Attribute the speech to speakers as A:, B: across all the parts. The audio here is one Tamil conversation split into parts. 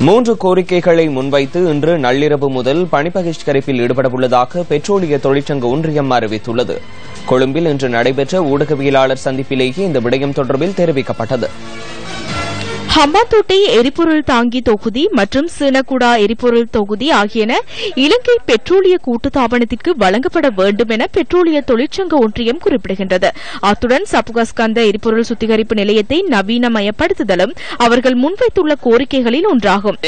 A: மூன்று கோரிக்கைகளை முன்வைத்து இன்று நள்ளிரவு முதல் பணிப்பகிஷ்கரிப்பில் ஈடுபடவுள்ளதாக பெட்ரோலிய தொழிற்சங்க ஒன்றியம் அறிவித்துள்ளது. கொழும்பில் இன்று நடைபெற்ற ஊடகவியலாளர் சந்திப்பிலேயே இந்த விடயம் தொடர்பில் தெரிவிக்கப்பட்டது.
B: ஹம்பாந்தோட்டை எரிபொருள் தாங்கி தொகுதி மற்றும் சீனகுடா எரிபொருள் தொகுதி ஆகியன இலங்கை பெட்ரோலிய கூட்டுத்தாபனத்திற்கு வழங்கப்பட வேண்டும் என பெட்ரோலிய தொழிற்சங்க ஒன்றியம் குறிப்பிடுகின்றது. அத்துடன் சப்புகஸ்கந்த எரிபொருள் சுத்திகரிப்பு நிலையத்தை நவீனமயப்படுத்துதலும் அவர்கள் முன்வைத்துள்ள கோரிக்கைகளில் ஒன்றாகும்.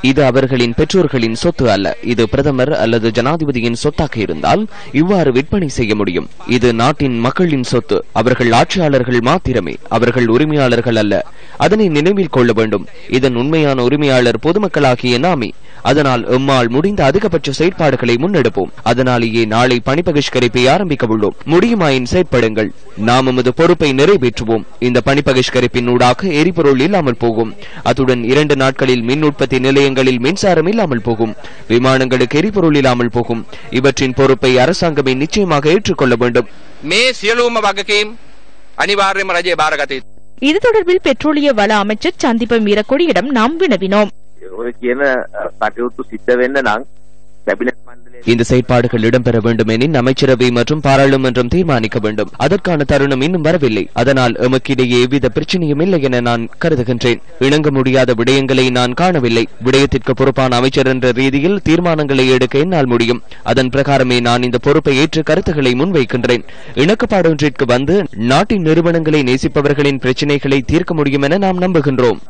A: இது அவர்களின் பெற்றோர்களின் சொத்து அல்ல. இது பிரதமர் அல்லது ஜனாதிபதியின் சொத்தாக இருந்தால் இவ்வாறு விற்பனை செய்ய முடியும். இது நாட்டின் மக்களின் சொத்து. அவர்கள் ஆட்சியாளர்கள் மாத்திரமே. அவர்கள் உரிமையாளர்கள் அல்ல. அதனை நினைவில் கொள்ள வேண்டும். இதன் உண்மையான உரிமையாளர் பொதுமக்களாகிய நாமே. அதனால் எம்மால் முடிந்த அதிகபட்ச செயற்பாடுகளை முன்னெடுப்போம். அதனாலேயே நாளை பணி ஆரம்பிக்க உள்ளோம் முடியுமாயின் செயற்படுங்கள். நாம் எமது பொறுப்பை நிறைவேற்றுவோம். இந்த பணி பகிஷ்கரிப்பின் ஊடாக எரிபொருள் இல்லாமல் போகும். அத்துடன் இரண்டு நாட்களில் மின் உற்பத்தி நிலையங்களில் மின்சாரம் இல்லாமல் போகும். விமானங்களுக்கு எரிபொருள் இல்லாமல் போகும். இவற்றின் பொறுப்பை அரசாங்கமே நிச்சயமாக ஏற்றுக்கொள்ள வேண்டும்.
C: மே சியலூம வகையும் அனிவாரியம் ரஜே பாரகத்தை.
B: இது தொடர்பில் பெட்ரோலிய வள அமைச்சர் சந்தீபம் வீரக்கொடியிடம் நாம் வினவினோம்.
D: ඔය කියන අ, කටයුතු සිද්ධ වෙන්න නම් කැබිනට් මණ්ඩලයේ
A: இந்த செயற்பாடுகள் இடம்பெற வேண்டும் எனின் அமைச்சரவை மற்றும் பாராளுமன்றம் தீர்மானிக்க வேண்டும் அதற்கான தருணம் இன்னும் வரவில்லை அதனால் எமக்கிடையே எவ்வித பிரச்சனையும் இல்லை என நான் கருதுகின்றேன் இணங்க முடியாத விடயங்களை நான் காணவில்லை விடயத்திற்கு பொறுப்பான அமைச்சர் என்ற ரீதியில் தீர்மானங்களை எடுக்க என்னால் முடியும் அதன் பிரகாரமே நான் இந்த பொறுப்பை ஏற்று கருத்துக்களை முன்வைக்கின்றேன் இணக்கப்பாடொன்றிற்கு வந்து நாட்டின் நிறுவனங்களை நேசிப்பவர்களின் பிரச்சினைகளை தீர்க்க முடியும் என நாம் நம்புகின்றோம்